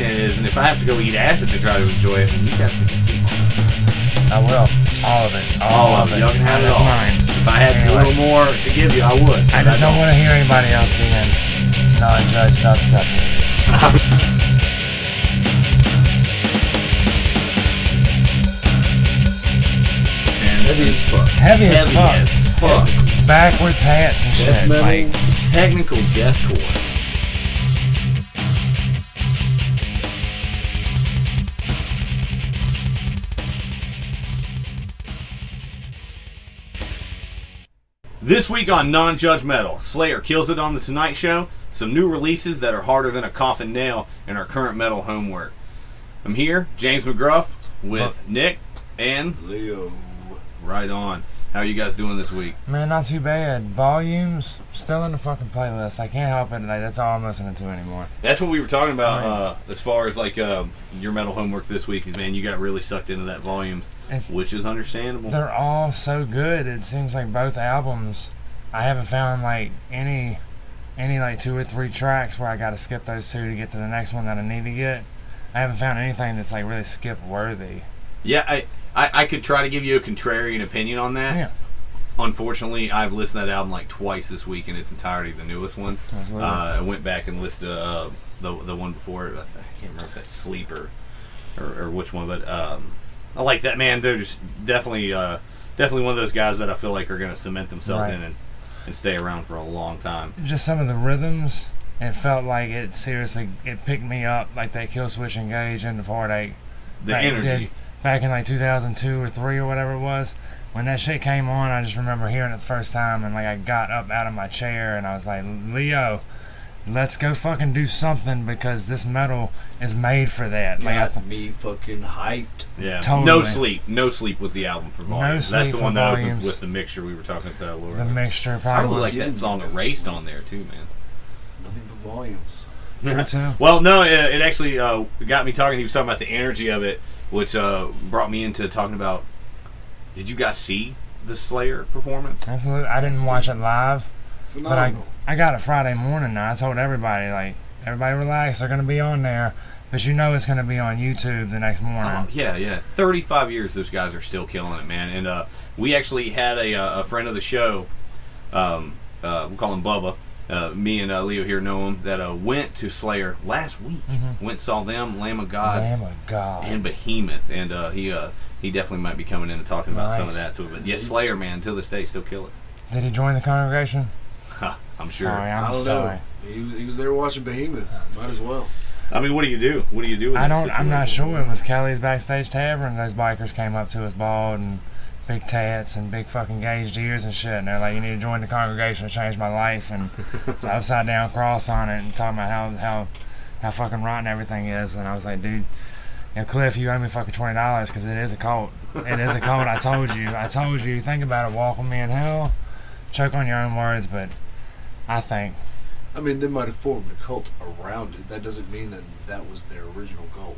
Is and if I have to go eat acid to try to enjoy it, then you guys can keep on. I will. All of it. All of it. Y'all can have it all. mine. If I had a little more to give you, I would. I just don't want to hear anybody else being non-judged about Heavy as fuck. Heavy as Heavy fuck. as fuck. Backwards hats and Death shit. metal, Like, technical deathcore. This week on Non Judge Metal, Slayer kills it on the Tonight Show, some new releases that are harder than a coffin nail, and our current metal homework. I'm here, James McGruff, with Nick and Leo. Right On. How are you guys doing this week? man, not too bad. Volumes still in the fucking playlist. I can't help it. Like, that's all I'm listening to anymore. That's what we were talking about uh, as far as like um, your metal homework this week. Is man, you got really sucked into that volumes, It's, which is understandable. they're all so good. It seems like both albums. I haven't found like any, any like two or three tracks where I got to skip those two to get to the next one that I need to get. I haven't found anything that's like really skip worthy. Yeah, I, I I could try to give you a contrarian opinion on that. Yeah, Unfortunately, I've listened to that album like twice this week in its entirety, the newest one. Uh, I went back and listened to uh, the the one before. I, th- I can't remember if that's Sleeper or, or which one, but um, I like that man. They're just definitely uh, definitely one of those guys that I feel like are going to cement themselves Right. in and, and stay around for a long time. just some of the rhythms. It felt like it seriously it picked me up like that kill switch engage into heartache. The energy. Did back in like 2002 or three or whatever it was. When that shit came on, I just remember hearing it the first time and like I got up out of my chair and I was like, Leo, let's go fucking do something because this metal is made for that. Like Got th- me fucking hyped. Yeah. Totally. No sleep. No sleep was the album for volumes. That's Sleep the one that Volumes. opens with the mixture we were talking to Laura. the mixture I really probably like that song no "Erased" sleep. on there too, man. Nothing but volumes. True, too. Well, no, it, it actually uh, got me talking. He was talking about the energy of it, which uh, brought me into talking about. Did you guys see the Slayer performance? Absolutely. I didn't watch it live. But I, I got it Friday morning now. I told everybody, like, everybody relax. They're going to be on there. But you know it's going to be on YouTube the next morning. Oh, yeah, yeah. 35 years, those guys are still killing it, man. And uh, we actually had a, uh, a friend of the show, um, uh, we'll call him Bubba. Uh, me and uh, Leo here know him that uh, went to Slayer last week. Mhm. Went saw them, Lamb of God, Lamb of God. and Behemoth, and uh, he uh, he definitely might be coming in and talking about some of that too. But yes, Slayer, man, till this day, still kill it. Did he join the congregation? I'm sure. Sorry, I I'm don't sorry. know. He, was- he was there watching Behemoth. Might as well. I mean, what do you do? What do you do? In I don't. I'm not sure. It was Kelly's backstage tavern. Those bikers came up to us bald and big tats and big fucking gauged ears and shit. And they're like, "You need to join the congregation to change my life." And it's an upside down cross on it and talking about how how how fucking rotten everything is. And I was like, dude. You know, Cliff, you owe me fucking twenty dollars because it is a cult. It is a cult. I told you. I told you. Think about it. Walk with me in hell. Choke on your own words, but I think I mean, they might have formed a cult around it. That doesn't mean that that was their original goal.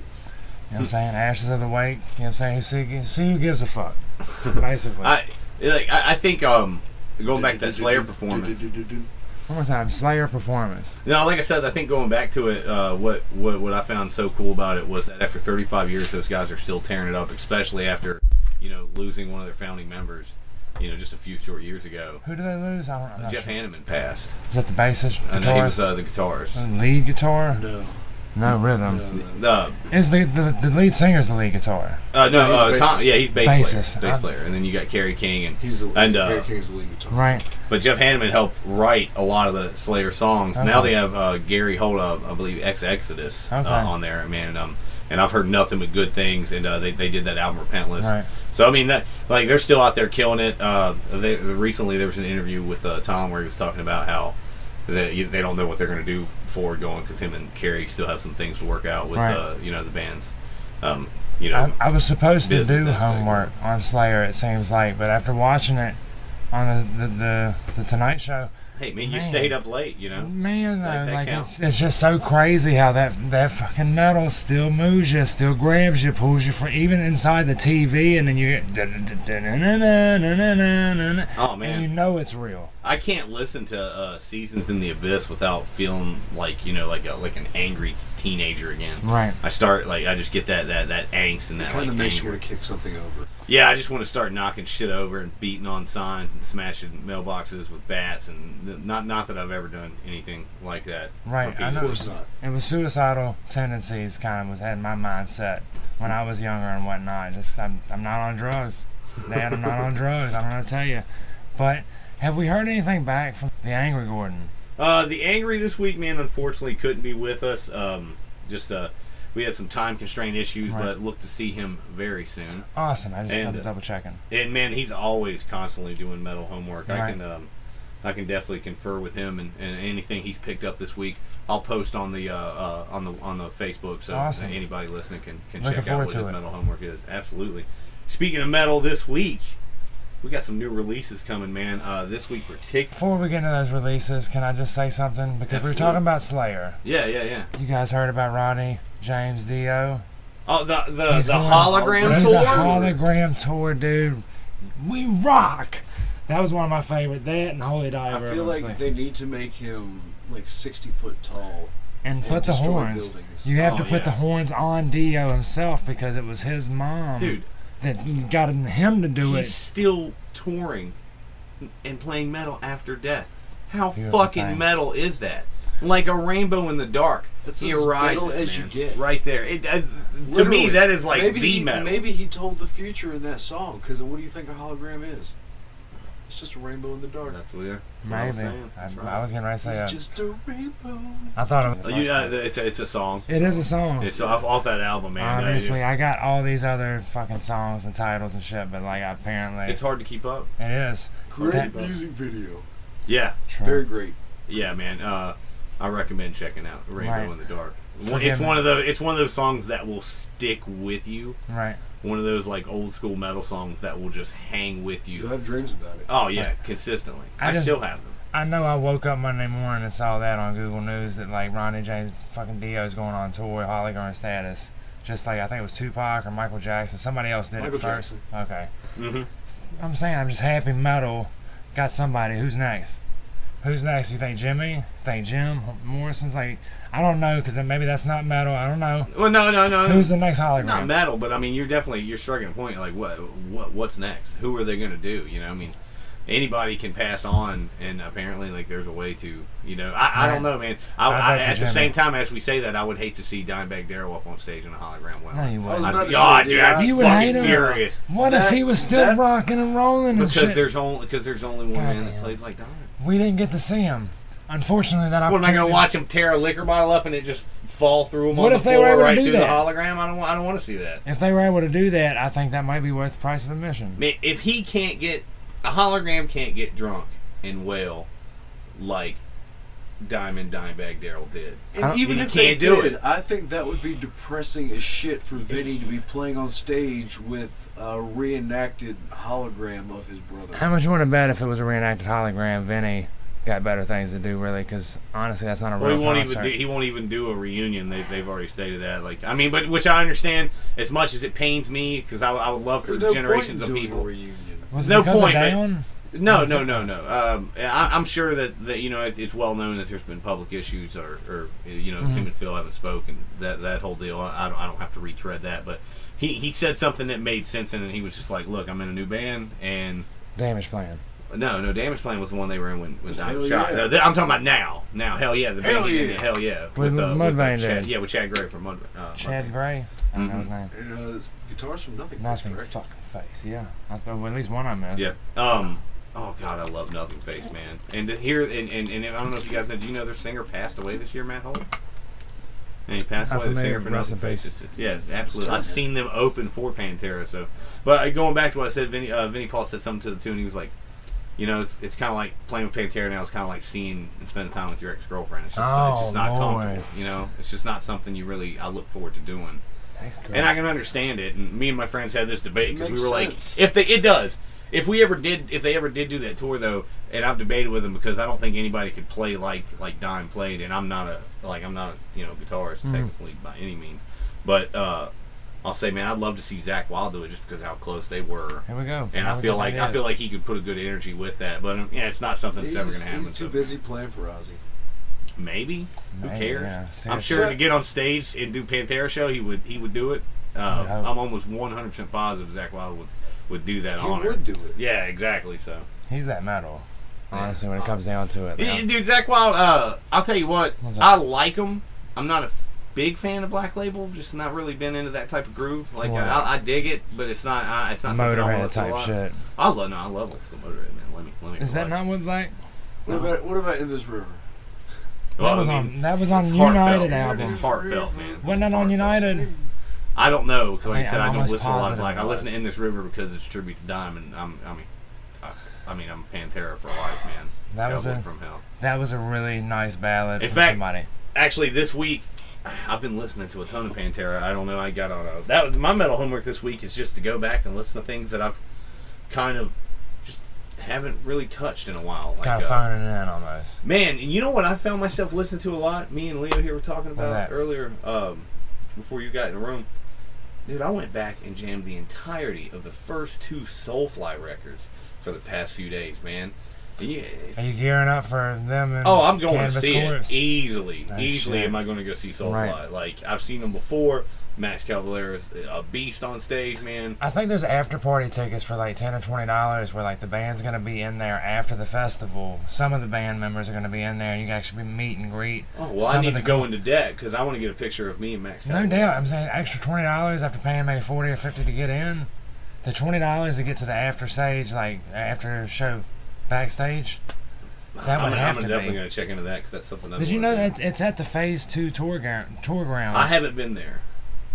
You know what I'm saying. Ashes of the wake. You know what I'm saying. See, see who gives a fuck. Basically. I like. I, I think um, going back to that Slayer performance. One more time, Slayer performance. No, like I said, I think going back to it, uh, what, what what I found so cool about it was that after 35 years, those guys are still tearing it up, especially after you know losing one of their founding members, you know, just a few short years ago. Who did they lose? I don't know. Jeff Hanneman passed. Is that the bassist, I know he was uh, the guitarist. lead guitar? No. No rhythm. no, no. Uh, Is the, the the lead singer's the lead guitar? uh, no, No, uh, Tom, yeah, he's bass Bassist. player, bass I'm- player, and then you got Kerry King, and He's the And, uh, Kerry King's the lead guitar. Right. but Jeff Hanneman helped write a lot of the Slayer songs. Okay. Now they have uh, Gary Holt, I believe, ex Exodus Okay. uh, on there, man. Um, and I've heard nothing but good things, and uh, they they did that album Repentless. Right. So I mean that like they're still out there killing it. Uh, they, recently there was an interview with uh, Tom where he was talking about how they, they don't know what they're going to do forward going because him and Kerry still have some things to work out with Right. uh, you know the bands. Um, you know, I, I was supposed to do aspect. homework on Slayer. It seems like, but after watching it on the the, the, the Tonight Show, Hey, man, you stayed up late, you know. Man, like, that like it's, it's, just so crazy how that that fucking metal still moves you, still grabs you, pulls you from even inside the TV, and then you. get. Oh man, you know it's real. I can't listen to uh, Seasons in the Abyss without feeling like you know, like a like an angry teenager again. Right. I start like I just get that that that angst and that Kind like of makes you want to kick something over. Yeah, I just want to start knocking shit over and beating on signs and smashing mailboxes with bats and not not that I've ever done anything like that. Right, Or I Of know. course not. It was suicidal tendencies kind of was had my mindset when I was younger and whatnot. Just I'm I'm not on drugs, Dad. I'm not on drugs. I don't know to tell you, but have we heard anything back from the angry Gordon? Uh, the angry this week, man, unfortunately couldn't be with us. Um, just uh, we had some time constraint issues, Right. but look to see him very soon. Awesome. I just I And, was uh, double checking. And man, he's always constantly doing metal homework. I Right. can um, I can definitely confer with him and, and anything he's picked up this week. I'll post on the uh, uh, on the on the Facebook so Awesome. anybody listening can, can Looking check out forward what to his it. metal homework is. Absolutely. Speaking of metal, this week we got some new releases coming, man. Uh, this week particularly. Before we get into those releases, can I just say something? Because we were talking about Slayer. Yeah, yeah, yeah. You guys heard about Ronnie James Dio? Oh, the the, He's the going- hologram There's tour. a hologram tour, dude. We rock. That was one of my favorite. That and Holy Diver. I feel like honestly. they need to make him like 60 foot tall. and put the destroy horns. buildings. You have Oh, to put yeah. the horns on Dio himself because it was his mom Dude, that got him to do it. he's it. still touring and playing metal after death. How Beautiful fucking metal is that? Like a rainbow in the dark. That's He as arises, metal as you get. Right there. It, uh, to me, that is like maybe the he, metal. Maybe he told the future in that song. Because what do you think a hologram is? It's just a rainbow in the dark. That's what, yeah, that's what I was Maybe. saying. I, That's I was getting ready to say It's that. just a rainbow. I thought it Uh, was. you, uh, it's, a, it's a song. it is a song. It's off, off that album, man. Uh, Obviously, I got all these other fucking songs and titles and shit, but like apparently it's hard to keep up. it is. Great That- music video. Yeah, True. Very great. yeah, man. Uh, I recommend checking out Rainbow Right. in the Dark. Forgive it's me. one of the it's one of those songs that will stick with you. Right. One of those like old school metal songs that will just hang with you. You'll have dreams about it. Oh yeah, consistently. I I, just- still have them. I know I woke up Monday morning and saw that on Google News that like Ronnie James fucking Dio Dio's going on tour, hologram status. Just like I think it was Tupac or Michael Jackson. Somebody else did Michael it first. Jackson. Okay. hmm I'm saying I'm just happy metal got somebody. Who's next? Who's next? You think Jimmy? Think Jim Morrison's like I don't know because maybe that's not metal. I don't know. Well, no, no, no. Who's the next hologram? not metal, but I mean, you're definitely you're striking a point. Like, what, what, what's next? Who are they going to do? You know, I mean, anybody can pass on, and apparently, like, there's a way to. You know, I, I don't know, man. I, I'd I, vote for at the Jimmy. same time, as we say that, I would hate to see Dimebag Darrell up on stage in a hologram. Well, No, you I was wouldn't. about I'd, to God, say, dude, dude, I'd I- be You would fucking hate him. furious. What if he was still that- rocking and rolling and Because shit? there's only because there's only one man that plays like Dimebag. We didn't get to see him. Unfortunately, that What am I opportunity. going to watch him tear a liquor bottle up and it just fall through him What on if the they were floor able to right do through that? the hologram? I don't. wa- I don't want to see that. If they were able to do that, I think that might be worth the price of admission. If he can't get a hologram, can't get drunk and wail like Diamond Dimebag Darrell did. And even you if they can't do did, it. I think that would be depressing as shit for Vinny to be playing on stage with a reenacted hologram of his brother. How much you want to bet if it was a reenacted hologram, Vinny got better things to do, really? Because honestly, that's not a Well, real he won't concert. even do, he won't even do a reunion. They, they've already stated that. Like I mean, but which I understand as much as it pains me because I, I would love for There's no generations point of doing people. a reunion. was no point, of but- Down? No, no, no, no. Um, I, I'm sure that, that you know it, it's well known that there's been public issues, or, or you know Mhm. him and Phil haven't spoken. That that whole deal. I, I don't, I don't have to retread that, but he he said something that made sense, and he was just like, "Look, I'm in a new band, and Damageplan. no, no, Damageplan was the one they were in when when Diamond Hell shot. yeah. No, th- I'm talking about now. Now, hell yeah, the Hell band, yeah. did, hell yeah, With uh, Mudvayne uh, Chad, yeah, with Chad Gray from Mud. Uh, Chad Mudvayne. Gray. I don't know his name. And uh, guitars from Nothing Nothing correct? fucking face. Yeah, I thought well, at least one of them. is. Yeah. Um. Oh God, I love Nothingface, man. And to hear and, and, and I don't know if you guys know. Do you know their singer passed away this year, Matt Holt? And he passed Not away. The singer for Rest Nothingface. Peace. It's, it's, yeah, it's absolutely. I've seen them open for Pantera. So, but uh, going back to what I said, Vinny, uh, Vinny Paul said something to the tune. He was like, you know, it's it's kind of like playing with Pantera now. It's kind of like seeing and spending time with your ex girlfriend. It's just it's just Oh, not Lord. comfortable. You know, it's just not something you really I look forward to doing. And I can understand it. And me and my friends had this debate because we Makes were like, if they, it does, If we ever did, if they ever did do that tour though, and I've debated with them because I don't think anybody could play like like Dime played, and I'm not a like I'm not a, you know guitarist Mhm. technically by any means, but uh, I'll say man, I'd love to see Zakk Wylde do it just because how close they were. Here we go. And Now I feel got like I feel like he could put a good energy with that, but um, yeah, it's not something that's ever going to happen. he's too so busy playing for Ozzy. Maybe. Who Maybe, cares? yeah. I'm sure to get on stage and do Pantera show, he would he would do it. Uh, Yeah. I'm almost 100 percent positive Zakk Wylde would would do that He honor. would do it. Yeah, exactly. So, He's that metal. Honestly, when it comes down to it. Yeah, dude, Zakk Wylde. Uh, I'll tell you what, I like him. I'm not a f- big fan of Black Label. Just not really been into that type of groove. Like Right. I, I dig it, but it's not. I, it's not I Motorhead listen to a type shit. I love no, I love old school Motorhead, man. Let me let me. Is that not what Black? What about what about in this river? Well, that was I mean, on. That was on it's heartfelt. United Yeah, album. It's heartfelt, man. Wasn't that It's on heartfelt. United? I don't know because, like I I- said, I'm I don't listen to a lot of Black. I listen to In This River because it's a tribute to Diamond. I'm, I mean, I, I mean, I'm Pantera for life, man. That was a from hell. that was a really nice ballad In from fact- somebody. Actually, this week I've been listening to a ton of Pantera. I don't know. I got on a that. was- My metal homework this week is just to go back and listen to things that I've kind of just haven't really touched in a while. Like, Kind of uh, phoning it in almost. Man, and you know what I found myself listening to a lot? Me and Leo here were talking about earlier, um, before you got in the room. Dude, I went back and jammed the entirety of the first two Soulfly records for the past few days, man. You- Are you gearing up for them? And oh, I'm going Canvas to see Corpse? it easily. Easily, shit. am I going to go see Soulfly? Right. Like I've seen them before. Max Cavalera is a beast on stage, man. I think there's after party tickets for like ten or twenty dollars, where like the band's gonna be in there after the festival. Some of the band members are gonna be in there, and you can actually be meet and greet. Oh well, I Some need of to go into debt because I want to get a picture of me and Max. No doubt. I'm saying extra twenty dollars after paying maybe forty or fifty to get in. The twenty dollars to get to the after stage, like after show backstage. That I'm, would I'm to definitely going to check into that because that's something. I Did you know that it's at the Phase Two tour ground, tour grounds? I haven't been there.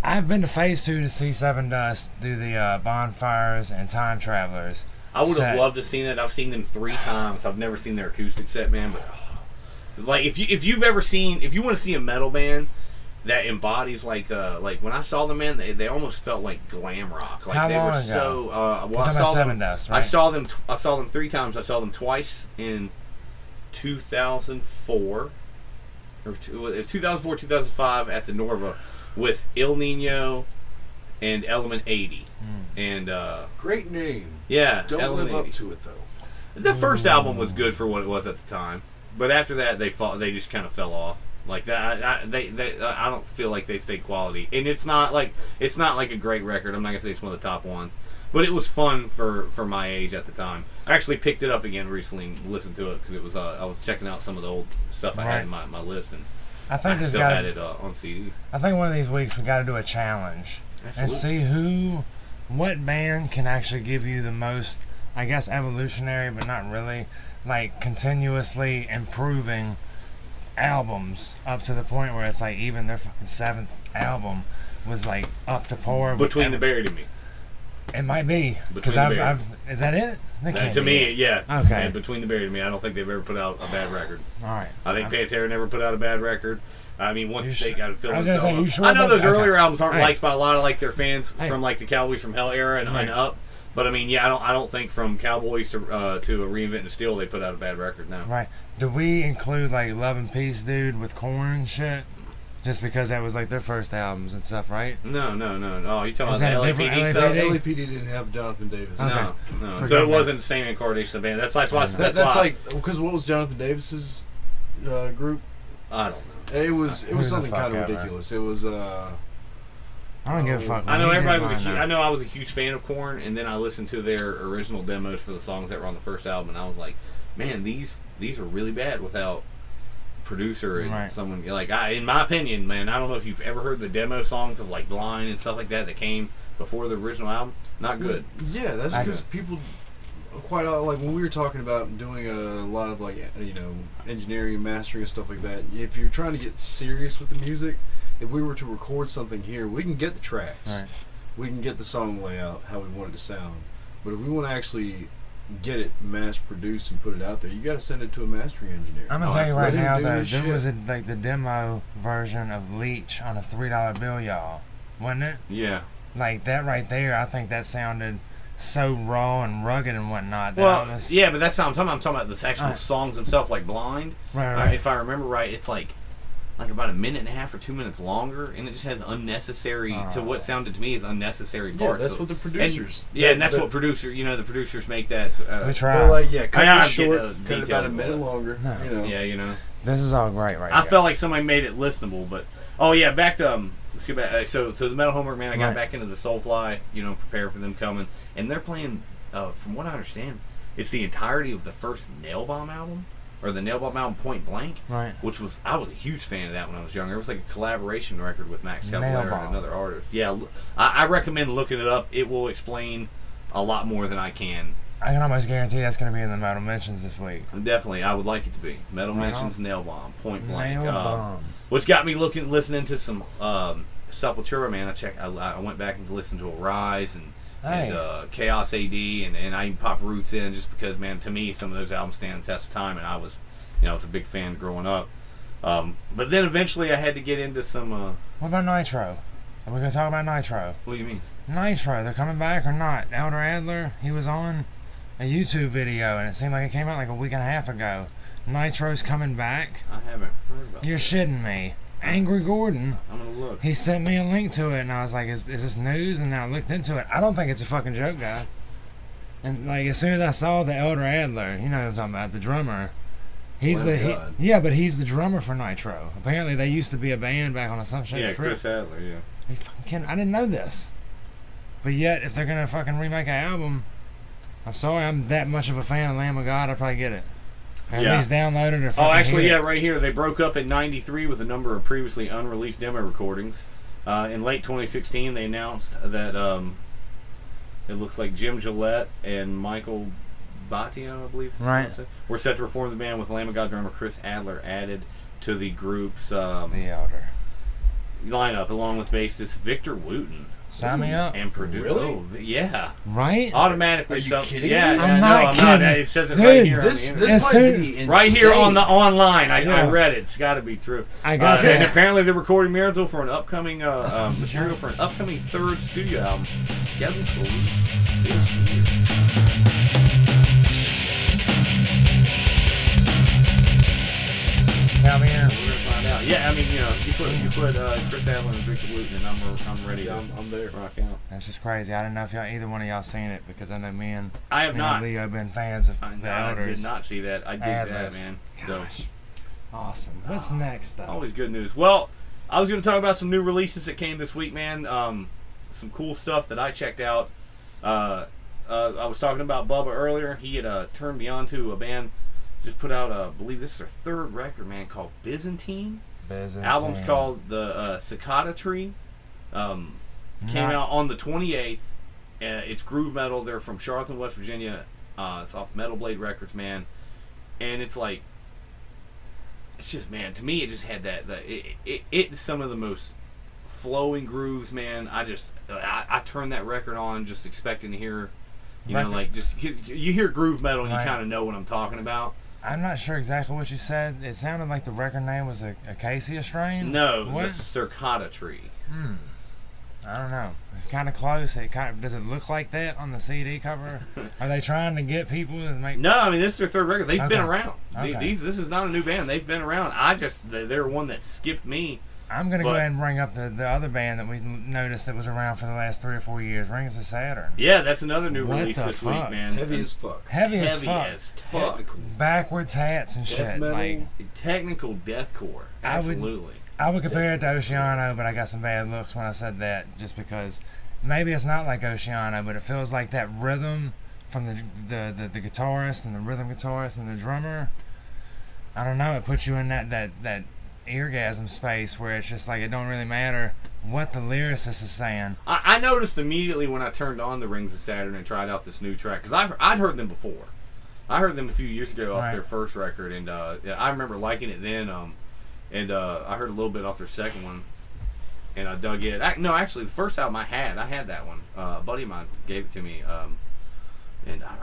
I've been to Phase Two to see Sevendust do the uh, bonfires and Time Travelers. I would have loved to have seen that. I've seen them three times. I've never seen their acoustic set, man. But like, if you if you've ever seen, if you want to see a metal band that embodies like uh like when I saw them, man, they, they almost felt like glam rock. Like How they were ago? so. Uh, well, I saw them. Sevendust, I saw them. Tw- I saw them three times. I saw them twice in 2004 or two, 2004 2005 at the Norva with Ill Niño and Element 80 Hmm. and uh Great name. yeah Don't Element live up to it though. the first album was good for what it was at the time but after that they fall they just kind of fell off. Like that I, I, they, they I don't feel like they stayed quality. And it's not like it's not like a great record. I'm not gonna say it's one of the top ones but it was fun for for my age at the time. I actually picked it up again recently and listened to it because it was uh, I was checking out some of the old stuff I had in my, my list and I think I there's still got. had it uh, on CD I think one of these weeks we got to do a challenge and see who, what band can actually give you the most, I guess, evolutionary, but not really, like continuously improving albums up to the point where it's like even their fucking seventh album was like up to par. between the buried and me It might be because Between the I've, Buried. I've. Is that it? That That- can't to be me it. yeah Okay. And between the buried and me I don't think they've ever put out a bad record All right. I think Pantera never put out a bad record. I mean, once You they sure- got to fill I was gonna say, you up. sure I know about those that? earlier Okay. albums aren't Hey. liked by a lot of like their fans Hey. from like the Cowboys from Hell era and, Right. and up. But I mean, yeah, I don't I don't think from Cowboys to uh, to a Reinventing the Steel they put out a bad record now. Right. Do we include like Love and Peace, dude, with Korn and shit? Just because that was like their first albums and stuff, right? No, no, no, no. You talking Is about that the a LAPD stuff? LAPD? LAPD didn't have Jonathan Davis. Okay. No, no. Forget So it that. wasn't the same incarnation of the band. That's like that's, That- that's, that's why like because what was Jonathan Davis's uh, group? I don't know. It was it was the something kind of ever? ridiculous. It was uh I don't give a fuck. I know everybody was a huge. I know I was a huge fan of Korn, and then I listened to their original demos for the songs that were on the first album, and I was like, man, these these are really bad without producer and Right. someone like I. In my opinion, man, I don't know if you've ever heard the demo songs of like Blind and stuff like that that came before the original album. Not good. Yeah, that's because people quite a- like when we were talking about doing a lot of like you know engineering and mastering and stuff like that. If you're trying to get serious with the music, if we were to record something here, we can get the tracks, Right. we can get the song layout how we want it to sound. But if we want to actually get it mass produced and put it out there, you got to send it to a mastering engineer. I'm gonna Oh, tell you right now though, his there shit. was a, like the demo version of Leech on a three dollar bill, y'all, wasn't it? Yeah. Like that right there, I think that sounded so raw and rugged and whatnot. That Well, almost, yeah, but that's not what I'm talking. about. I'm talking about the actual Alright. songs themselves, like "Blind." Right, Uh, right. if I remember right, it's like like about a minute and a half or two minutes longer, and it just has unnecessary to Oh. what sounded to me is unnecessary Yeah, parts. that's So- what the and- producers. yeah, and that's the- what producer. You know, the producers make that. Uh, we try. They're like, yeah, cut I- I'm short, uh, cut it about a minute longer. No. You know. yeah, you know. this is all great right I here. felt like somebody made it listenable, but oh yeah, back to um, let's get back. Uh, so so the Metal Homework man, I got Right. back into the Soulfly, you know, prepare for them coming, and they're playing. Uh, from what I understand, it's the entirety of the first Nailbomb album, or the Nailbomb album Point Blank, Right. which was I was a huge fan of that when I was younger. It was like a collaboration record with Max Cavalera and another artist. Yeah, I recommend looking it up. It will explain a lot more than I can. I can almost guarantee that's going to be in the metal mentions this week. Definitely, I would like it to be Metal Right on. Mentions Nailbomb Point Blank. Nail Uh, bomb. Which got me looking, listening to some um, Sepultura, man. I checked. I, I went back and listened to Arise and, Hey. and uh, Chaos AD, and, and I even pop Roots in just because, man, to me, some of those albums stand the test of time, and I was, you know, I was a big fan growing up. Um, but then eventually, I had to get into some. Uh, What about Nitro? Are we going to talk about Nitro? what do you mean? Nitro, they're coming back or not? Elder Adler, he was on a YouTube video, and it seemed like it came out like a week and a half ago. Nitro's coming back. I haven't heard about. You're that. shitting me. Angry Gordon, I'm gonna look. he sent me a link to it, and I was like, is, is this news? And then I looked into it. I don't think it's a fucking joke, guy. And like as soon as I saw the Elder Adler, you know what I'm talking about, the drummer. He's the he, yeah, but he's the drummer for Nitro. Apparently, they used to be a band back on a some shit Yeah. Chris Adler. Yeah. He fucking can I didn't know this. But yet, if they're gonna fucking remake an album, I'm sorry, I'm that much of a fan of Lamb of God. I probably get it. Or Yeah. At least download it or Oh, actually, yeah, right here. They broke up in '93 with a number of previously unreleased demo recordings. Uh, in late 2016, they announced that um, it looks like Jim Gillette and Michael Batio, I believe, Right. were set to reform the band with Lamb of God drummer Chris Adler added to the group's um, The Elder. lineup, along with bassist Victor Wooten Sign me up. and producer. Really? Oh, yeah, Right? automatically. Are you some- kidding yeah, me? yeah, I'm no, not I'm not. kidding. It says it Dude, right here. on This the this As might soon- be insane. Right here on the online, I, I Yeah. read it. It's got to be true. I got Uh, that. and apparently, they're recording material for an upcoming uh, um, material for an upcoming third studio album scheduled for release this year. Tell me here. We're gonna find out. Yeah, I mean, you know, you put you put uh, Chris Adler and Victor Wooten, and I'm I'm ready Yeah, I'm, I'm there. rock out. That's just crazy. I don't know if y'all either one of y'all seen it because I know me and, I have me not. and Leo been fans of I, the I Elders. did not see that. I dig that, man. Gosh. So Awesome. What's next though? always good news. Well, I was going to talk about some new releases that came this week, man. Um, some cool stuff that I checked out. Uh, uh, I was talking about Bubba earlier. He had uh, turned me on to a band. Just put out, uh, I believe this is their third record, man, called Byzantine. Byzantine. Album's called the uh, Cicada Tree. Um, came Not- out on the 28th. Uh, it's groove metal. They're from Charlottesville, West Virginia. Uh, it's off Metal Blade Records, man. And it's like, it's just man. To me, it just had that. that it, it, it's some of the most flowing grooves, man. I just I, I turned that record on just expecting to hear, you know, Record- like just you hear groove metal and you Right. kind of know what I'm talking about. I'm not sure exactly what you said. It sounded like the record name was a Acacia strain. No, What? the Circada Tree. Hmm. I don't know. It's kind of close. It kind of, does it look like that on the CD cover? Are they trying to get people to make? No, I mean this is their third record. They've been around. Okay. These this is not a new band. They've been around. I just they're one that skipped me. I'm gonna But- go ahead and bring up the, the other band that we noticed that was around for the last three or four years. Rings of Saturn. Yeah, that's another new What release this fuck? week, man. Heavy as fuck. Heavy, as Heavy fuck. as fuck. Technical. Backwards hats and Death shit. metal. Like Technical deathcore. I would- Absolutely. I would compare it to Oceano, but I got some bad looks when I said that, just because maybe it's not like Oceano, but it feels like that rhythm from the the, the, the guitarist and the rhythm guitarist and the drummer. I don't know. It puts you in that that that eargasm space where it's just like it don't really matter what the lyricist is saying. I, I noticed immediately when I turned on the Rings of Saturn and tried out this new track because I've I'd heard them before. I heard them a few years ago off Right. their first record, and uh, yeah, I remember liking it then. Um, and uh, I heard a little bit off their second one, and I dug it. I, no, actually, the first album I had, I had that one. Uh, a buddy of mine gave it to me, um, and I,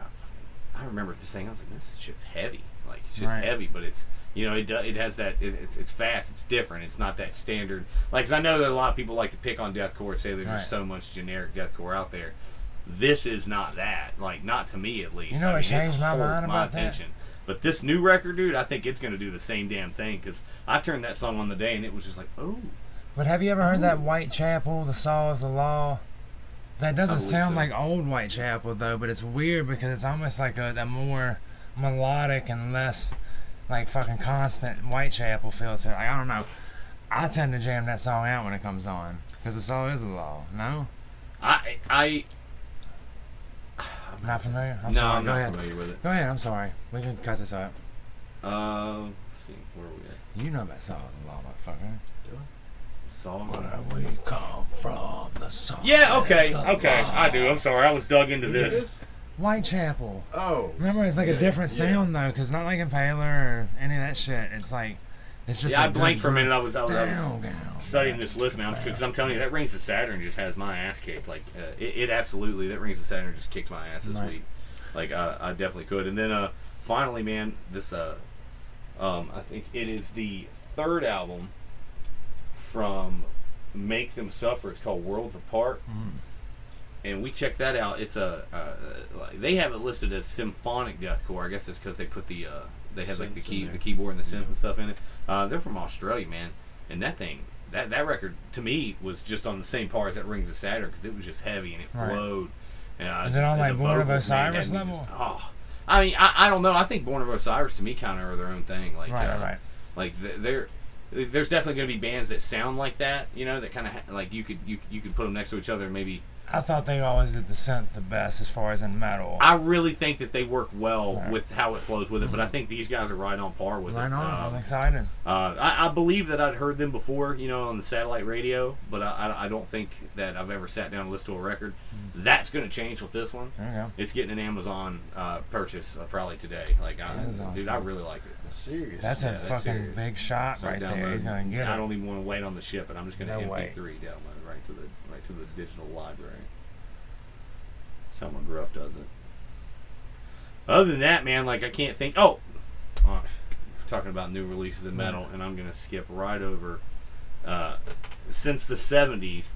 I remember this thing. I was like, "This shit's heavy. Like it's just Right. heavy, but it's you know it do, it has that it, it's it's fast. It's different. It's not that standard. Like 'cause I know that a lot of people like to pick on deathcore, say there's Right. just so much generic deathcore out there. this is not that. Like, not to me at least. You know I what mean, changed my mind my about that? But this new record, dude, I think it's going to do the same damn thing because I turned that song on the day and it was just like, oh. But have you ever heard that oh. Whitechapel, the Saw is the Law? That doesn't sound so. like old Whitechapel though, but it's weird because it's almost like a, a more melodic and less like fucking constant Whitechapel feel to it. Like I don't know. I tend to jam that song out when it comes on because the song is the Law. No, I, I, I'm not familiar. I'm no, sorry. I'm Go not ahead. familiar with it. Go ahead. I'm sorry. We can cut this out. Um. let's see, where are we at? You know about Saw is the Law, motherfucker. Song. Where we come from, the song. Yeah, okay, okay, law. I do. I'm sorry, I was dug into this. Whitechapel. Oh. Remember, it's like a Yeah, different yeah. sound though, because not like Impaler or any of that shit. It's like it's just. Yeah, I a good blanked for a minute. I was, I was, I was Down, down, studying this list now because I'm telling you that Rings of Saturn just has my ass kicked. Like uh, it, it absolutely that Rings of Saturn just kicked my ass this Right. week. Like uh, I definitely could. And then uh, finally, man, this uh, um, I think it is the third album from Make Them Suffer. It's called Worlds Apart. Mm. And we checked that out. It's a uh, they have it listed as symphonic deathcore. I guess it's because they put the uh, they have like the key the keyboard and the synth and stuff in it. Uh, they're from Australia, man, and that thing that that record to me was just on the same par as that Rings of Saturn because it was just heavy and it Right. flowed. And I Is was it just- on, like, Born of man, Osiris me level? just- oh, I mean, I, I don't know. I think Born of Osiris to me kind of are their own thing. Like, Right, uh, right, like th- they're there's definitely going to be bands that sound like that. You know, that kind of ha- like you could you you could put them next to each other and maybe I thought they always did the synth the best as far as in metal. I really think that they work well Right. with how it flows with it, but I think these guys are right on par with right it. on. Um, I'm excited. uh, I, I believe that I'd heard them before, you know, on the satellite radio, but I, I, I don't think that I've ever sat down and listened to a record. Mm. That's going to change with this one. There you go. It's getting an Amazon uh, purchase uh, probably today. Like, I, Amazon dude, I really like it. That's Serious. That's Yeah, a that's fucking serious. big shot So right there. download- He's gonna get I it. don't even want to wait on the ship, and I'm just going to No way. MP3 download it right to the to the digital library. Someone Gruff does it. Other than that, man, like I can't think. Oh, uh, we're talking about new releases in metal, and I'm going to skip right over. Uh, since the '70s,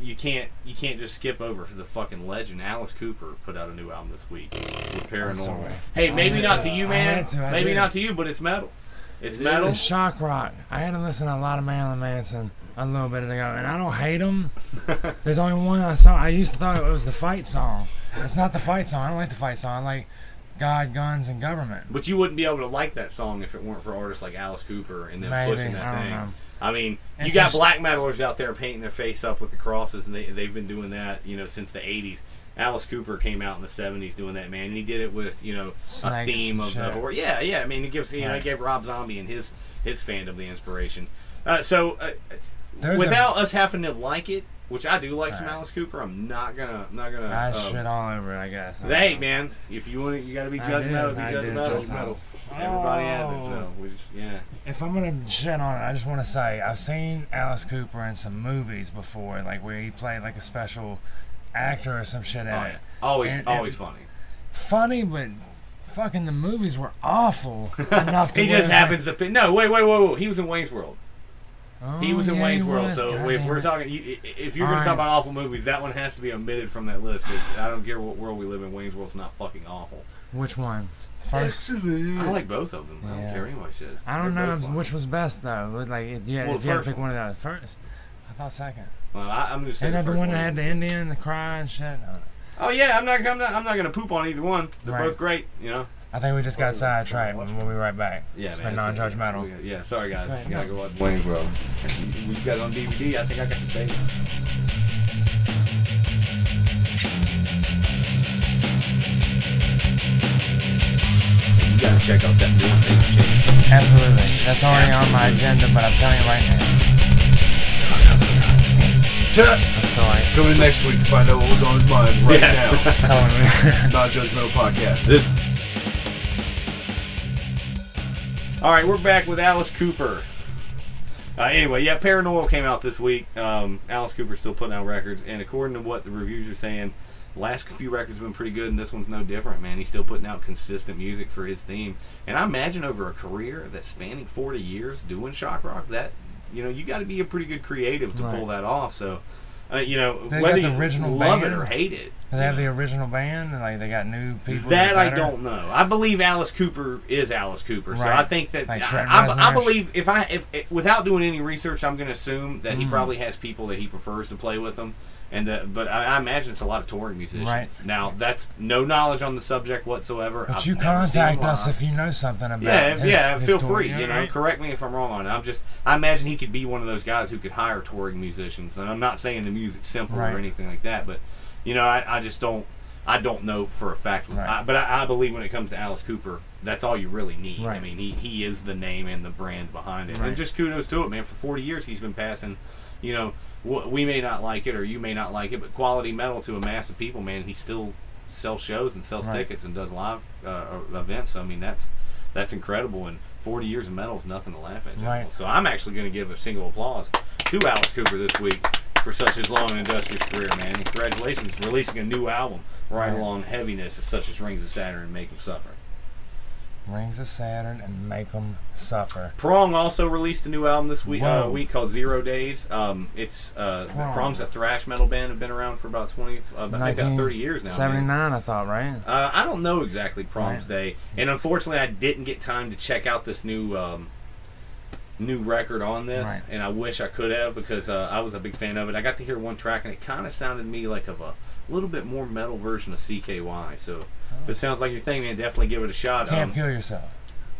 you can't you can't just skip over for the fucking legend. Alice Cooper put out a new album this week with Paranormal. Hey, maybe not to. to you, man. to, maybe did. not to you, but it's metal. It's It metal. It's shock rock. I had to listen to a lot of Marilyn Manson a little bit ago, and I don't hate them. There's only one I saw. I used to thought it was the fight song. It's not the fight song. I don't like the fight song. I like God, guns, and government. But you wouldn't be able to like that song if it weren't for artists like Alice Cooper and them Maybe. pushing that I thing. know. I mean, you It's got black metalers out there painting their face up with the crosses, and they they've been doing that, you know, since the '80s. Alice Cooper came out in the '70s doing that, man, and he did it with you know a theme of the horror. Yeah, yeah. I mean, it gives you know, Right. it gave Rob Zombie and his his fandom the inspiration. Uh, so, uh, There's a- without us having to like it, which I do like some Right. Alice Cooper, I'm not gonna I'm not gonna. I uh, shit all over I guess. I Hey know. man, if you want you got to be judgmental. Be judgmental. sometimes. Everybody has it, Oh. so we just yeah. If I'm gonna shit on it, I just want to say I've seen Alice Cooper in some movies before, like where he played like a special actor or some shit oh, in Oh, it. Always, And- always and- funny. Funny, but fucking the movies were awful enough to He just happens to pick. No, wait, wait, wait, wait. He was in Wayne's World. Like, He oh, was in yeah, Wayne's World. was, So God if we're it. talking, if you're going to talk about awful movies, that one has to be omitted from that list because I don't care what world we live in. Wayne's World's not fucking awful. which one? First, Excellent. I like both of them. I don't care anybody says. I don't They're know which was best though. Like, yeah, Well, if you had to pick one. one of the first, I thought second. Well, I, I'm just saying. Isn't that the one that had the Indian and the cry and shit? Don't. Oh yeah, I'm not. I'm not. I'm not going to poop on either one. They're Right. both great. You know. I think we just got sidetracked. We'll be right back. Yeah, it's man. been non-judgmental. we got- Yeah, sorry guys. Right, You gotta no. go watch Wayne's World. We got it on DVD. I think I got the tape. You gotta check out that new thing. Absolutely, that's already on my agenda. But I'm telling you right now, I'm sorry. Coming next week to find out what was on his mind right Yeah. now. Totally. Non-judgmental podcast. This. All right, we're back with Alice Cooper. Uh, anyway, yeah, Paranormal came out this week. Um, Alice Cooper's still putting out records, and according to what the reviews are saying, last few records have been pretty good, and this one's no different. Man, he's still putting out consistent music for his theme, and I imagine over a career that's spanning 40 years doing shock rock, that you know, you got to be a pretty good creative to Right. pull that off. So. Uh, you know, They whether the you original love band? it or hate it. They have the original band? and, Like they got new people. That I don't know. I believe Alice Cooper is Alice Cooper, so I think that Like I, I, I believe if I if, if without doing any research, I'm going to assume that he Mm. probably has people that he prefers to play with him, and that. But I, I imagine it's a lot of touring musicians. Right. Now that's no knowledge on the subject whatsoever. But I've you never seen him contact us if you know something about. Yeah, his, yeah. his Feel tour, free. You know, right? correct me if I'm wrong on it. I'm just. I imagine he could be one of those guys who could hire touring musicians, and I'm not saying the music's simple Right. or anything like that, but you know, I, I just don't. I don't know for a fact, Right. I, but I, I believe when it comes to Alice Cooper, that's all you really need. I mean, he, he is the name and the brand behind it, Right. and just kudos to it, man. For 40 years, he's been passing. You know, we may not like it, or you may not like it, but quality metal to a mass of people, man. He still sells shows and sells Right. tickets and does live uh, events. So I mean, that's that's incredible. And 40 years of metal is nothing to laugh at. Right. So I'm actually going to give a single applause to Alice Cooper this week for such his long and industrious career, man. And congratulations releasing a new album right Right. along heaviness such as Rings of Saturn and Make Them Suffer. Rings of Saturn and make them suffer. Prong also released a new album this week, uh, week called Zero Days. Um, it's uh, Prong. Prong's a thrash metal band. Have been around for about 20, uh, about 30 years now. Seventy nine, I thought, right? Uh, I don't know exactly Prong's Right. day, and unfortunately, I didn't get time to check out this new um, new record on this, Right. and I wish I could have because uh, I was a big fan of it. I got to hear one track, and it kind of sounded to me like of a little bit more metal version of CKY. So if it sounds like your thing, man, definitely give it a shot. Can't Um, kill yourself.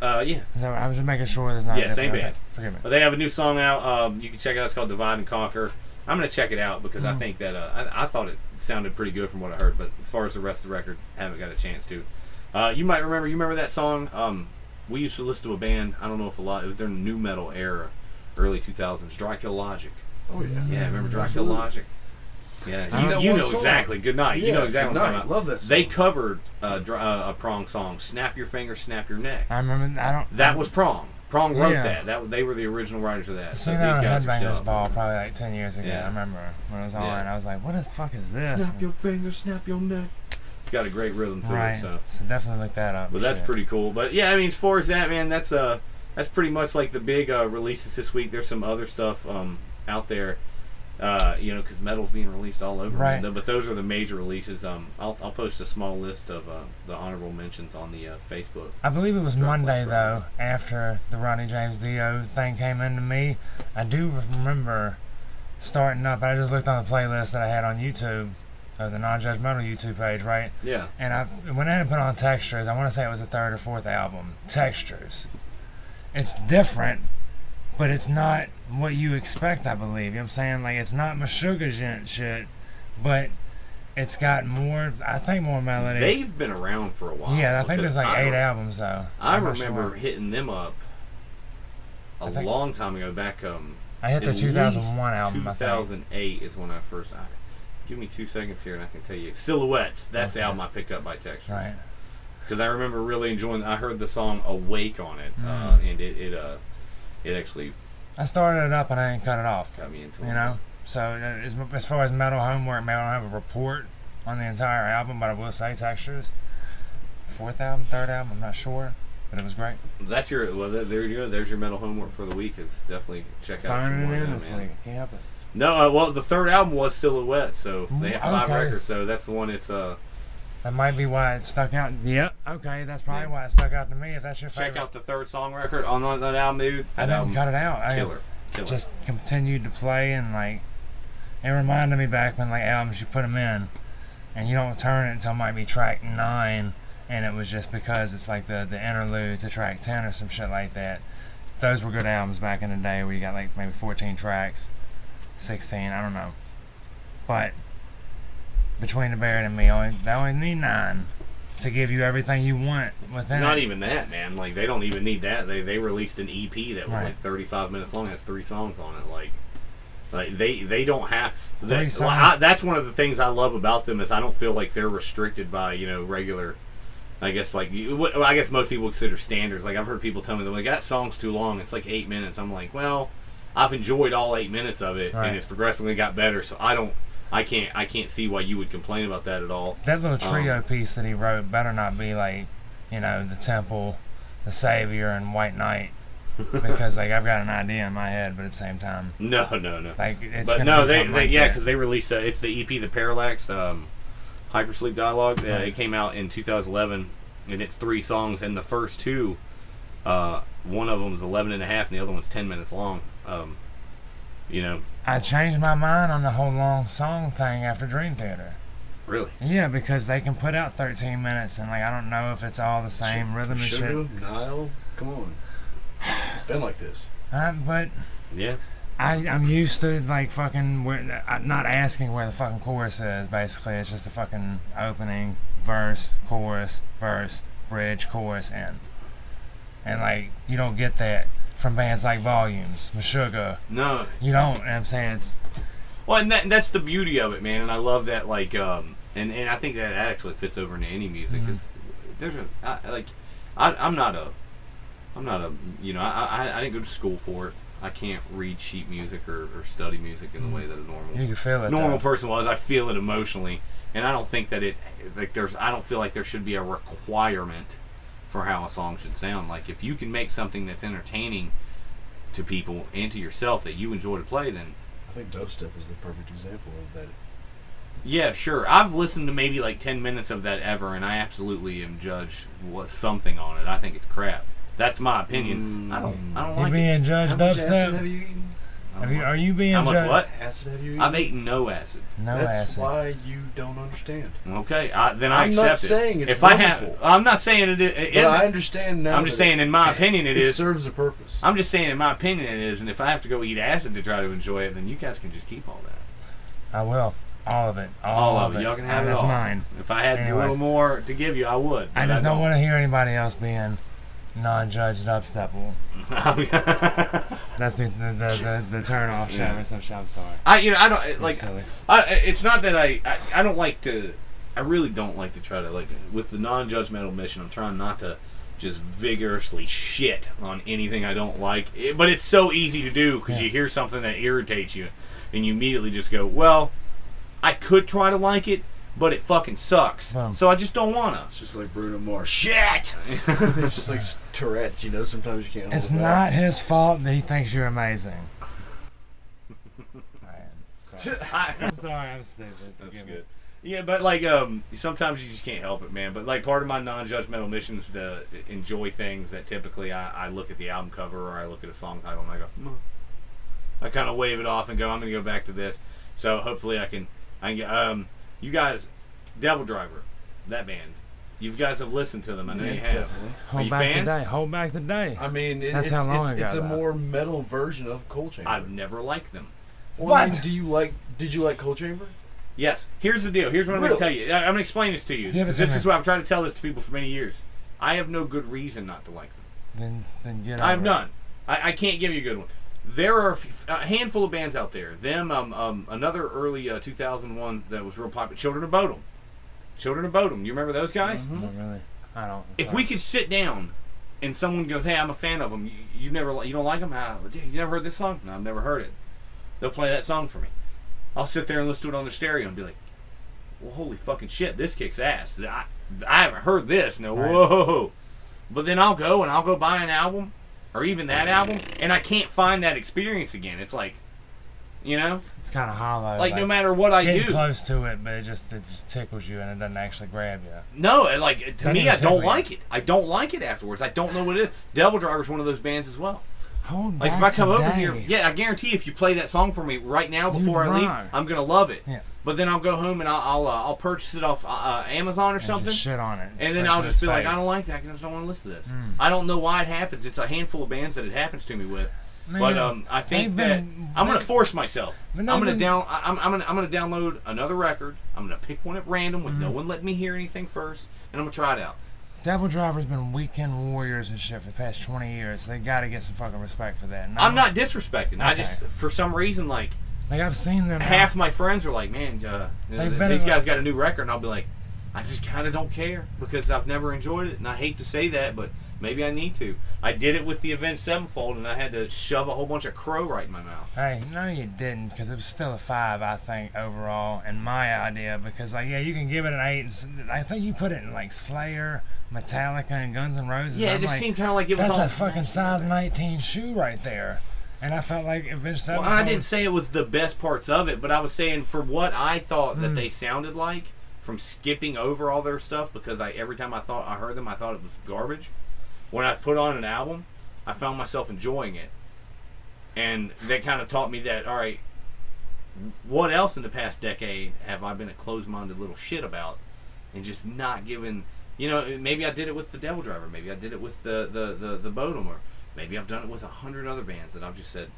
uh, yeah, I was just making sure there's not. Yeah, same band. okay, Forgive me. But they have a new song out. Um, you can check it out. It's called Divide and Conquer. I'm gonna check it out because I Mhm. think that uh, I, I thought it sounded pretty good from what I heard. But as far as the rest of the record, haven't got a chance to. Uh, you might remember. You remember that song? Um, we used to listen to a band. I don't know if a lot. It was during the new metal era, early 2000s. Drykill Logic. Oh yeah. Yeah, remember Drykill Absolutely. Logic? Yeah, you, you know song. exactly. Good night. you know exactly Good what I'm Night. Love this. song. They covered uh, dr- uh, a prong song, "Snap Your Finger, Snap Your Neck." I remember. I don't. That was Prong. Prong wrote Yeah. that. That they were the original writers of that. So seen these that guys are Headbangers still- Ball probably like ten years ago. Yeah. I remember when it was on. Yeah. I was like, "What the fuck is this?" Snap your finger, snap your neck. It's got a great rhythm to right. it. So, So definitely look that up. but that's Shit. pretty cool. But yeah, I mean, as far as that, man, that's uh, that's pretty much like the big uh, releases this week. There's some other stuff um out there. Uh, you know, because metal's being released all over. Right. But those are the major releases. Um, I'll, I'll post a small list of uh, the honorable mentions on the uh, Facebook. I believe it was Monday though, after the Ronnie James Dio thing came into me. I do remember starting up. I just looked on the playlist that I had on YouTube, uh, the non-judgmental YouTube page, right? Yeah. And I went ahead and put on Textures. I want to say it was the third or fourth album. Textures. It's different, but it's not what you expect. I believe. You know what I'm saying? Like it's not Meshuggah djent shit, but it's got more. I think more melody. They've been around for a while. yeah, I think there's like I eight albums though. I I'm remember sure. hitting them up a think- long time ago. Back um, I hit the 2001 album. I think. 2008 is when I first. I, give me two seconds here, and I can tell you. Silhouettes. That's the album I picked up by text. Right. Because I remember really enjoying. I heard the song "Awake" on it, uh, Mm. and it it uh, it actually I started it up and I didn't cut it off. got me into it. You know. So uh, as, as far as metal homework, man, I don't have a report on the entire album, but I will say Textures. Fourth album, third album, I'm not sure, but it was great. That's your. Well, there you go. There's your metal homework for the week. Is definitely check out some more it in that, this man. week. Can't help it. No, uh, well, the third album was Silhouette, so they have five Okay. records. So that's the one. It's uh. That might be why it stuck out. Yep. Okay, that's probably Yeah. why it stuck out to me. If that's your favorite, Check out the third song record on that that album, dude. I That didn't album, cut it out. I killer, killer. just continued to play and like it reminded me back when like albums you put them in and you don't turn it until might be track nine and it was just because it's like the the interlude to track 10 or some shit like that those were good albums back in the day where you got like maybe 14 tracks 16 i don't know but between the bear and me I only, they only need nine to give you everything you want within Not it. even that, man. Like they don't even need that. They they released an EP that was Right. like 35 minutes long. Has three songs on it. Like, like they they don't have. Like, I, that's one of the things I love about them is I don't feel like they're restricted by you know regular. I guess like you, what, I guess most people consider standards. Like I've heard people tell me that like that song's too long. It's like eight minutes. I'm like, well, I've enjoyed all eight minutes of it, Right. and it's progressively got better. So I don't. I can't. I can't see why you would complain about that at all. That little trio Um, piece that he wrote better not be like, you know, the Temple, the Savior, and White Knight. because like I've got an idea in my head, but at the same time, No, no, no. like it's but no, they, they like yeah, because they released uh, it's the EP, the Parallax um, Hypersleep Dialogue. Uh, it came out in 2011, and it's three songs, and the first two, uh, one of them is 11 and a half, and the other one's 10 minutes long. Um, you know, I changed my mind on the whole long song thing after Dream Theater. really. Yeah, because they can put out 13 minutes, and like I don't know if it's all the same rhythm and shit. Sugar, Nile, come on. It's been like this. Uh, but Yeah. I, I'm used to like fucking where, uh, not asking where the fucking chorus is. Basically, it's just a fucking opening, verse, chorus, verse, bridge, chorus, end. And like you don't get that from bands like Volumes, Meshuggah. No, You don't. And I'm saying it's Well, and that, that's the beauty of it, man. And I love that, like, um, and, and I think that, that actually fits over into any music because there's a I, like, I, I'm not a, I'm not a, you know, I, I, I didn't go to school for it. I can't read sheet music or, or study music in the way that a normal you can feel it. normal though. person was. I feel it emotionally, and I don't think that it like there's. I don't feel like there should be a requirement for how a song should sound. Like if you can make something that's entertaining to people and to yourself that you enjoy to play, then I think dubstep is the perfect example of that. Yeah, sure. I've listened to maybe like ten minutes of that ever, and I absolutely am judged what something on it. I think it's crap. That's my opinion. Mm. I don't. I don't You like it. being judged How much acid have dubstep? You eaten? I Have you, are you being How much judged? what? Acid have you eaten? I've eaten no acid. No That's acid. why you don't understand. Okay, I, then I I'm accept not it. saying it's if I have, wonderful. I'm not saying it, it But I understand now. I'm just that saying, in my opinion, it, it it is. serves a purpose. I'm just saying, in my opinion, it is. And if I have to go eat acid to try to enjoy it, then you guys can just keep all that. I will. All of it. All, All of it. Y'all can have And it That's all. Mine. If I had a little more to give you, I would. I just don't want to hear anybody else being non-judged dubstepable. to. That's the the, the, the, the turn off show. Yeah. shit. I'm sorry. I, you know, I don't It's like. silly. I, it's not that I, I I don't like to I really don't like to try to like with the non-judgmental mission I'm trying not to just vigorously shit on anything I don't like It- but it's so easy to do because Yeah. you hear something that irritates you and you immediately just go well I could try to like it but it fucking sucks Boom. so I just don't wanna It's just like Bruno Mars. shit it's just like Tourette's, you know. Sometimes you can't. It's hold not back. his fault that he thinks you're amazing. I, I'm sorry, I'm stupid. That's Forgive me. good. Yeah, but like um, sometimes you just can't help it, man. But like part of my non-judgmental mission is to enjoy things that typically I, I look at the album cover or I look at a song title and I go, "Hmm." I kind of wave it off and go, I'm gonna go back to this. So hopefully I can, I can get. Um, you guys, DevilDriver, that band. You guys have listened to them. I know Yeah, you have. definitely. Hold you back fans? the day. Hold back the day. I mean, it, That's it's, how long it's, it's a that- more metal version of Coal Chamber. I've never liked them. Well, I mean, What? do you like? Did you like Coal Chamber? Yes. Here's the deal. Here's what I'm Really? going to tell you. I- I'm going to explain this to you. Give it 'cause to this me. is what I've tried to tell this to people for many years. I have no good reason not to like them. Then then get I have over it. none. I, I can't give you a good one. There are a, f- a handful of bands out there. Them, um, um, another early uh, 2001 that was real popular. Children of Bodom. Children of Bodom. You remember those guys? Mm-hmm. Not really. I don't. If we could sit down and someone goes, "Hey, I'm a fan of them. You, you never, you don't like them? Ah, dude, you never heard this song? No, I've never heard it." They'll play that song for me. I'll sit there and listen to it on the stereo and be like, "Well, holy fucking shit, this kicks ass. I, I haven't heard this. No, Right. whoa." But then I'll go and I'll go buy an album, or even that album, and I can't find that experience again. It's like, you know, It's kind of hollow. like no matter what I do, close to it, but it just it just tickles you and it doesn't actually grab you. No, it- like to Doesn't me, I don't you. like it. I don't like it afterwards. I don't know what it is. DevilDriver's one of those bands as well. Hold Like back if I come over here, yeah, I guarantee if you play that song for me right now before I leave, I'm gonna love it. Yeah. But then I'll go home and I'll I'll, uh, I'll purchase it off uh, uh, Amazon or And something, just shit on it. and then I'll just be like, I don't like that. I just don't want to listen to this. Mm. I don't know why it happens. It's a handful of bands that it happens to me with. Man, but um, I think that been- I'm gonna force myself. I'm gonna been- down. I'm, I'm gonna I'm gonna download another record. I'm gonna pick one at random with no Mm-hmm. one letting me hear anything first, and I'm gonna try it out. DevilDriver's been weekend warriors and shit for the past 20 years. They got to get some fucking respect for that. And I'm not disrespecting. I just for some reason like Like I've seen them. half my friends are like, man, uh, these guys got a new record, and I'll be like, I just kind of don't care because I've never enjoyed it, and I hate to say that, but maybe I need to. I did it with the Avenged Sevenfold, and I had to shove a whole bunch of crow right in my mouth. Hey, no, you didn't, because it was still a five, I think, overall, in my idea. Because, like, yeah, you can give it an eight. and I think you put it in like Slayer, Metallica and Guns N' Roses. Yeah, it I'm just like, seemed kind of like it was that's all a fucking size 19 shoe right there. And I felt like Avenged Well, Sevenfold. I didn't say it was the best parts of it, but I was saying for what I thought that Hmm. they sounded like from skipping over all their stuff because I every time I thought I heard them, I thought it was garbage. When I put on an album, I found myself enjoying it, and that kind of taught me that all right. What else in the past decade have I been a closed-minded little shit about, and just not giving? You know, maybe I did it with the DevilDriver. Maybe I did it with the the the, the Bodom, or maybe I've done it with a hundred other bands that I've just said,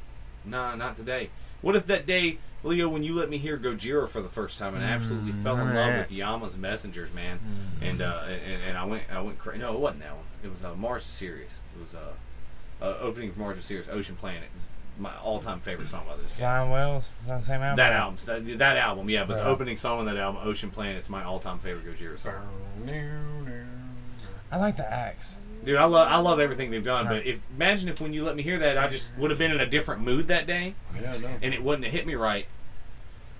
nah, not today. What if that day, Leo, when you let me hear Gojira for the first time and I absolutely Mm, fell in love with Yama's Messengers, man, Mm. and uh, and, and I went I went crazy. No, it wasn't that one. It was uh, Mars Series. It was uh, uh, opening from Mars Series, Ocean Planet. My all-time favorite song by guys. Flying Whales. Is that the same album? That album, that, that album, yeah. But the opening song on that album, Ocean Planet, it's my all-time favorite Gojira song. I like the axe. Dude, I love I love everything they've done. But if imagine if when you let me hear that, I just would have been in a different mood that day, Yeah, no. and it wouldn't have hit me right.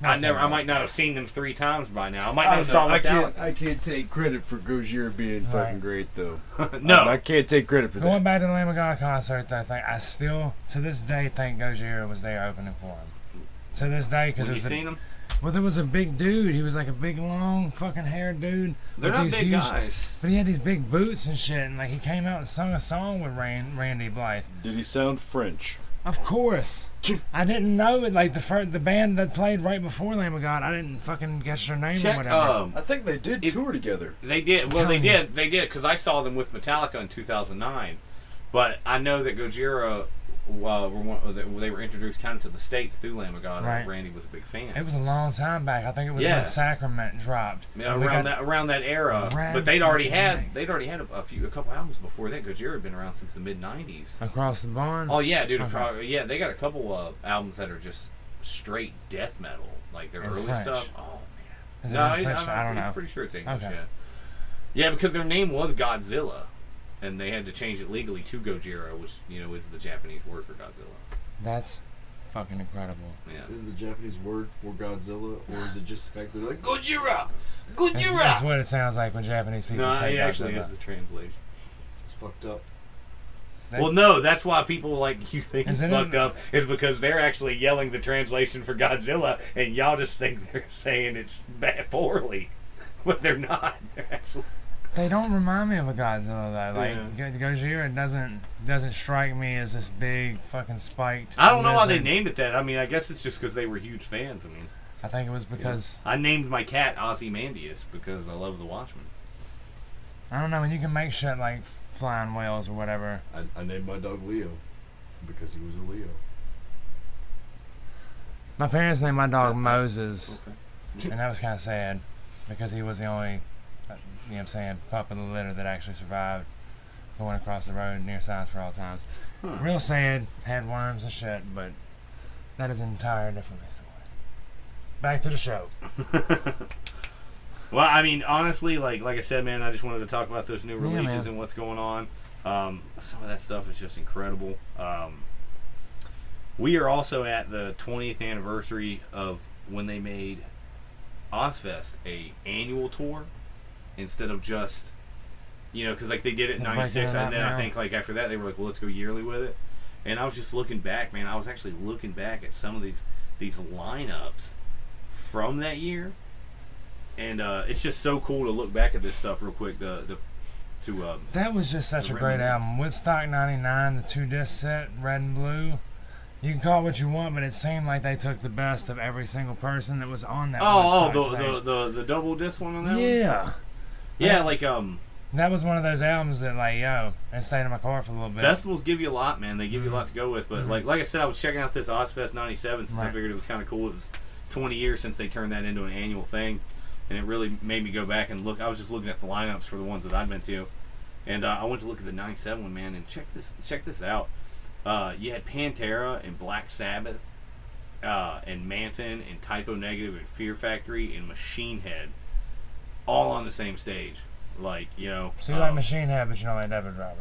I never, I might not have seen them three times by now. I might not don't have saw know. I can't. I can't take credit for Gojira being fucking Right. great though. no, I can't take credit for that. Going that. back to the Lamb of God concert, though, thing, I still, to this day, think Gojira was there opening for him. To this day, because when it you was a, seen them, well, there was a big dude. He was like a big, long, fucking haired dude. they're not these big huge- guys. But he had these big boots and shit, and like he came out and sung a song with Ran- Randy Blythe. Did he sound French? Of course. I didn't know it. Like the first, the band that played right before Lamb of God, I didn't fucking guess their name or whatever. Um, I think they did If- tour together. they did. Well, they you. did. They did because I saw them with Metallica in 2009. But I know that Gojira, uh, were one, they were introduced kind of to the states through Lamb of God. and Right. Randy was a big fan. it was a long time back. I think it was Yeah. when Sacrament dropped. Yeah, around that around that era, but they'd already had they'd already had a, a few a couple albums before that. Gojira had been around since the mid '90s. across the barn. Oh yeah, dude. Okay. acro- Yeah, they got a couple of albums that are just straight death metal, like their In early French. stuff. Oh man, Is it no, I? I'm, I don't pretty, know. Pretty sure it's English. Okay. Yeah. yeah, because their name was Godzilla, and they had to change it legally to Gojira, which you know is the Japanese word for Godzilla. That's fucking incredible. Yeah. Is it the Japanese word for Godzilla, or is it just the fact that they're like Gojira? Gojira? that's what it sounds like when Japanese people No, say it actually Godzilla. is the translation. It's fucked up. They- Well, no, that's why people like you think it's fucked in- up is because they're actually yelling the translation for Godzilla, and y'all just think they're saying it's bad poorly, but they're not. They're actually They don't remind me of a Godzilla though. Like Yeah. Go- Gojira doesn't doesn't strike me as this big fucking spiked. I don't know why they named it that. I mean, I guess it's just because they were huge fans. I mean, I think it was because I named my cat Ozymandias because I love The Watchmen. I don't know when you can make shit like flying whales or whatever. I, I named my dog Leo because he was a Leo. My parents named my dog Moses, and that was kind of sad because he was the only, you know, what I'm saying, pup of the litter that actually survived going across the road near Science for all times. Huh. Real sad, had worms and shit, but that is an entire different story. Back to the show. Well, I mean, honestly, like like I said, man, I just wanted to talk about those new releases man. and what's going on. Um, some of that stuff is just incredible. Um, we are also at the 20th anniversary of when they made Ozzfest a annual tour instead of just you know because like they did it in They're '96 and then I think like after that they were like, well, let's go yearly with it. And I was just looking back, man. I was actually looking back at some of these these lineups from that year, and uh, it's just so cool to look back at this stuff real quick. To, to, to um, That was just such a great album. Woodstock 99, the two disc set, Red and Blue. You can call it what you want, but it seemed like they took the best of every single person that was on that oh, oh, the, the the the double disc one on that. one? Yeah. like um, That was one of those albums that, like, yo, I stayed in my car for a little bit. festivals give you a lot, man. They give you a lot to go with. But Mhm. like like I said, I was checking out this Ozzfest '97 since I figured it was kind of cool. It was 20 years since they turned that into an annual thing, and it really made me go back and look. I was just looking at the lineups for the ones that I'd been to, and uh, I went to look at the '97 one, man, and check this check this out. Uh, you had Pantera and Black Sabbath, uh, and Manson and Type O Negative and Fear Factory and Machine Head, all on the same stage. Like you know, So you like um, Machine Head, but you don't like DevilDriver.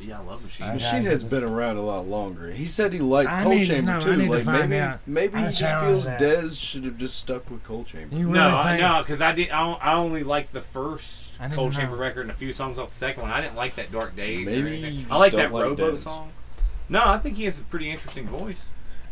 Yeah, I love Machine. I Head. Machine Head's been around a lot longer. He said he liked I Cold need- Chamber no, I too. need to like find maybe out. maybe I he just challenge feels that. Dez should have just stuck with Coal Chamber. You No, really I, think? no, because I did. I, on- I only liked the first I didn't Cold know. Chamber record and a few songs off the second one. I didn't like that Dark Days. or Maybe anything. you I just like don't that like Robo Dez. song. No, I think he has a pretty interesting voice.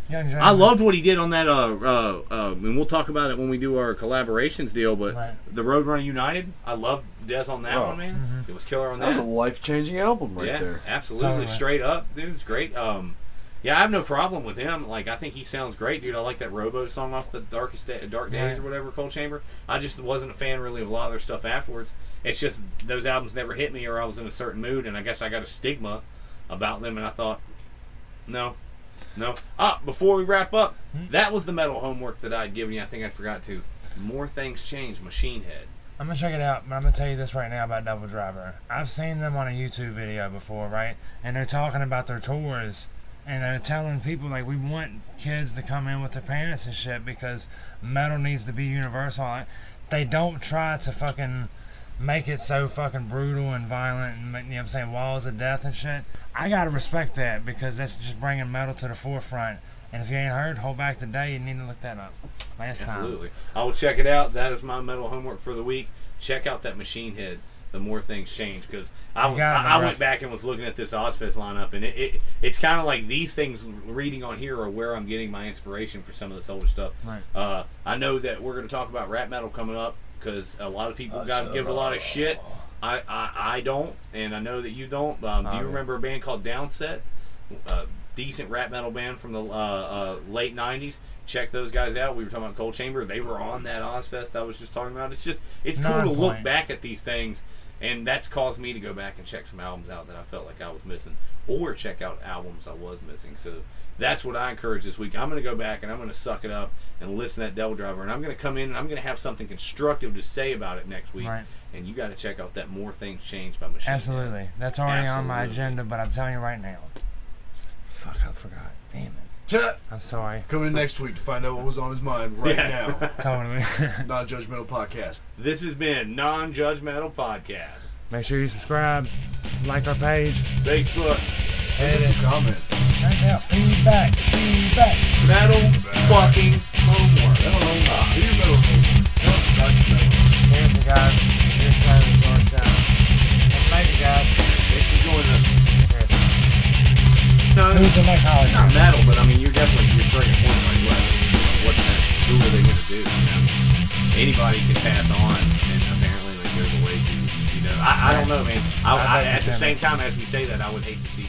Young James. I loved what he did on that. Uh, uh, uh, and we'll talk about it when we do our collaborations deal. But Right. the Roadrunner United, I loved Dez on that Oh. one, man. It was killer on That was a life changing album right yeah, there. absolutely, Totally. straight up, dude. It's great. Um, yeah, I have no problem with him. Like, I think he sounds great, dude. I like that Rowboat song off the Darkest Day, Dark Days Right. or whatever, Coal Chamber. I just wasn't a fan really of a lot of their stuff afterwards. It's just those albums never hit me, or I was in a certain mood, and I guess I got a stigma about them, and I thought, no, no. Ah, before we wrap up, Hmm? that was the metal homework that I'd given you. I think I forgot to. More things change. Machine Head. I'm gonna check it out, but I'm gonna tell you this right now about Double Driver. I've seen them on a YouTube video before, right? And they're talking about their tours, and they're telling people like we want kids to come in with their parents and shit because metal needs to be universal. They don't try to fucking make it so fucking brutal and violent and you know what I'm saying walls of death and shit. I gotta respect that because that's just bringing metal to the forefront. And if you ain't heard, hold back the day. You need to look that up. Last time. Absolutely. I will check it out. That is my metal homework for the week. Check out that Machine Head. The more things change, because I was I, I went back and was looking at this Ozzfest lineup, and it, it it's kind of like these things reading on here are where I'm getting my inspiration for some of this older stuff. Right. Uh, I know that we're going to talk about rap metal coming up because a lot of people got to give a lot of shit. I, I I don't, and I know that you don't. Um, do you yeah. remember a band called Downset? Uh, decent rap metal band from the uh, uh, late '90s. Check those guys out. We were talking about Coal Chamber. They were on that Ozzfest I was just talking about. It's just it's cool to Nonpoint. look back at these things, and that's caused me to go back and check some albums out that I felt like I was missing, or check out albums I was missing. So that's what I encourage this week. I'm going to go back and I'm going to suck it up and listen to that DevilDriver, and I'm going to come in and I'm going to have something constructive to say about it next week. Right. And you got to check out that More Things Change by Machine. Head. Absolutely. That's already on my agenda, but I'm telling you right now. Fuck, I forgot. Damn it. Ta- I'm sorry. Come in next week to find out what was on his mind right Yeah. now. Totally. Not Judgmental Podcast. This has been Nonjudgemetal Podcast. Make sure you subscribe, like our page, Facebook, Send us edit, some comments. check out feedback, feedback. Metal Fucking Homework. I don't know. Uh, do your metal homework. Tell us about your metal. Seriously, guys. Here's Travis Georgetown. Let's make it, guys. Thanks for joining us. Seriously. No, Who's the next holiday? not metal, but I mean, you're definitely you're starting a point like what? What's that? Who are they going to do? You know? Anybody can pass on, and apparently like, there's a way to. I, I don't know, man. I, I at the same time, as we say that, I would hate to see